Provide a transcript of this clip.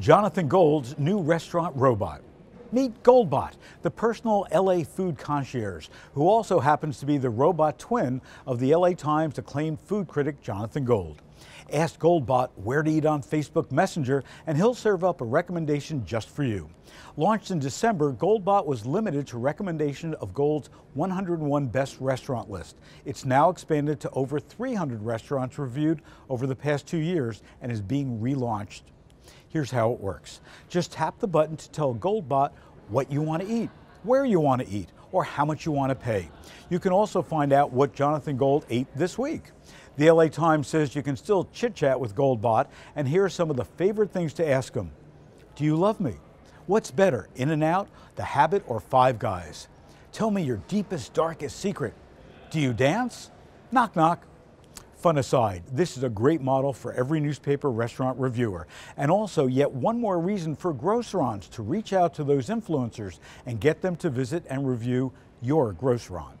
Jonathan Gold's new restaurant robot. Meet Goldbot, the personal LA food concierge, who also happens to be the robot twin of the LA Times acclaimed food critic Jonathan Gold. Ask Goldbot where to eat on Facebook Messenger, and he'll serve up a recommendation just for you. Launched in December, Goldbot was limited to recommendation of Gold's 101 best restaurant list. It's now expanded to over 300 restaurants reviewed over the past two years and is being relaunched. Here's how it works. Just tap the button to tell Goldbot what you want to eat, where you want to eat, or how much you want to pay. You can also find out what Jonathan Gold ate this week. The LA Times says you can still chit chat with Goldbot, and here are some of the favorite things to ask him. Do you love me? What's better, In N Out, The Habit, or Five Guys? Tell me your deepest, darkest secret. Do you dance? Knock, knock. Fun aside, this is a great model for every newspaper restaurant reviewer. And also, yet one more reason for grocerants to reach out to those influencers and get them to visit and review your grocerant.